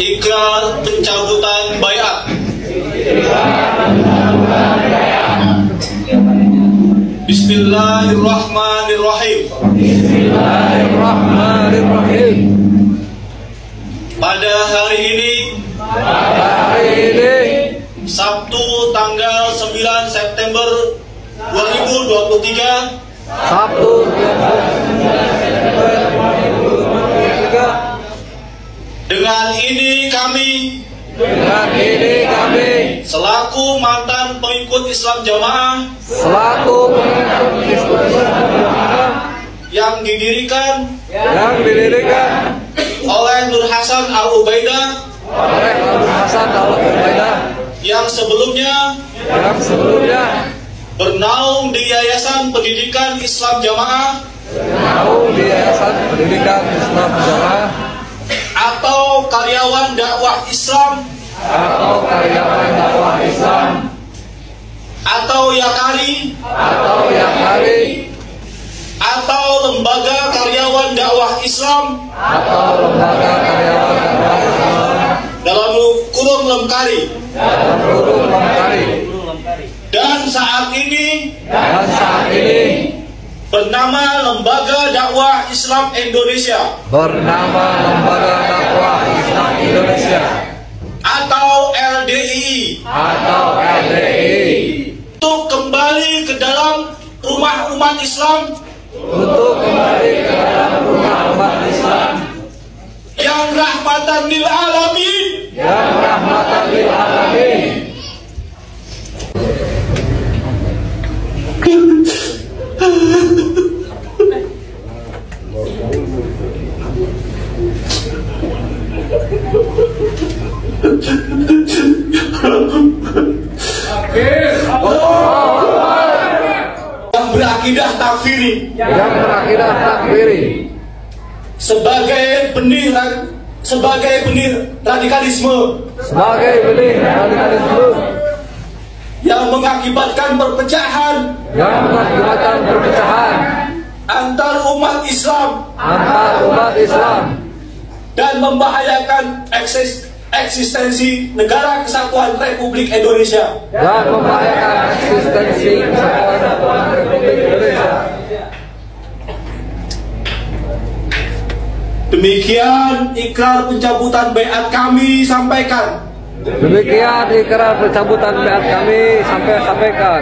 Ikrar pencabutan bayat. Bismillahirrahmanirrahim. Bismillahirrahmanirrahim. Pada hari ini, Pada hari ini, Sabtu tanggal 9 September 2023, Sabtu 2023, dengan ini kami. Dengan ini kami. Selaku mantan pengikut Islam Jamaah. Selaku pengikut Islam yang didirikan. Yang didirikan. Oleh Nur Hasan Al Ubaidah. Oleh Abu Hasan al Ubaidah. Yang sebelumnya. Yang sebelumnya. Bernaung di Yayasan Pendidikan Islam Jamaah. Tahu di Yayasan Pendidikan Islam Jamaah atau karyawan dakwah Islam? Atau karyawan dakwah Islam. Atau Yakari? Atau yang hari atau lembaga karyawan dakwah Islam? Atau lembaga karyawan dakwah Islam. Dalam kurung Lemkari dan turun Lemkari dan saat ini dan saat ini bernama Lembaga Dakwah Islam Indonesia. Bernama Lembaga Dakwah Islam Indonesia. Atau LDII atau LDI untuk kembali ke dalam rumah umat Islam. Untuk kembali ke dalam rumah umat Islam. Yang rahmatan lil alamin. Yang rahmatan lil alamin takfiri. Yang berakidah takfiri. Sebagai benih sebagai benih radikalisme. Sebagai benih radikalisme. Yang mengakibatkan perpecahan. Yang mengakibatkan perpecahan. Antar umat Islam. Antar umat Islam. Dan membahayakan eksis- eksistensi negara kesatuan Republik Indonesia. dan membahayakan eksistensi kesatuan Republik Indonesia. Demikian ikrar pencabutan bayat kami sampaikan. Demikian ikrar pencabutan beat kami sampai sampaikan.